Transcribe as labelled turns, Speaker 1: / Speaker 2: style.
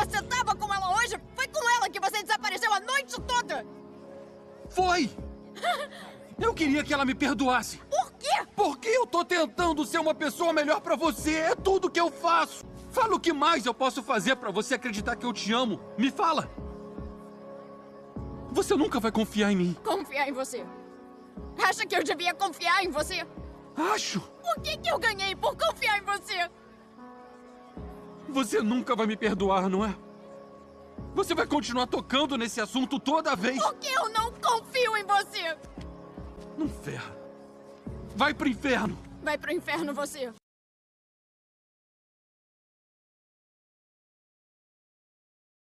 Speaker 1: Você tava com ela hoje? Foi com ela que você desapareceu a noite toda!
Speaker 2: Foi! Eu queria que ela me perdoasse.
Speaker 1: Por quê?
Speaker 2: Porque eu tô tentando ser uma pessoa melhor pra você. É tudo que eu faço. Fala o que mais eu posso fazer pra você acreditar que eu te amo. Me fala. Você nunca vai confiar em mim.
Speaker 1: Confiar em você. Acha que eu devia confiar em você?
Speaker 2: Acho.
Speaker 1: O que, que eu ganhei por confiar em você?
Speaker 2: Você nunca vai me perdoar, não é? Você vai continuar tocando nesse assunto toda vez.
Speaker 1: Porque eu não confio em você!
Speaker 2: Não ferra. Vai pro inferno.
Speaker 1: Vai pro inferno você.